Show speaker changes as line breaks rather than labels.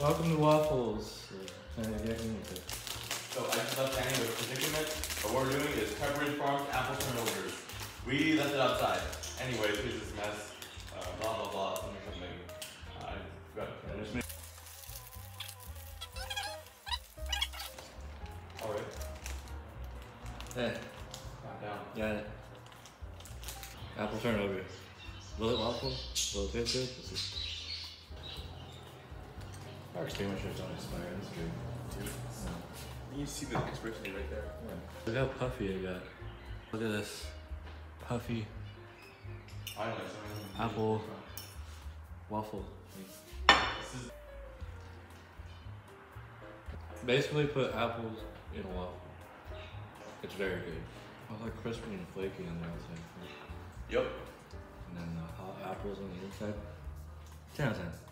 Welcome to Waffles. Yeah.
So I just left Annie with predicament. But what we're doing is Pepperidge Farms apple turnovers. We left it outside. Anyways, here's this mess. Uh, blah blah blah. Something something. Uh, I forgot. to finish. All right.
Hey,
Calm down.
got it. Apple turnover. Will it waffle? Will it taste good? Let's see. Our extinguishers don't expire. That's good.
Dude, you see the expiration date right there.
Look how puffy it got. Look at this. Puffy
Finally, something.
Apple. waffle. Basically put apples in a waffle. It's very good. I like crispy and flaky on the outside.
Yep.
And then the hot apples on the inside. 10 out of 10.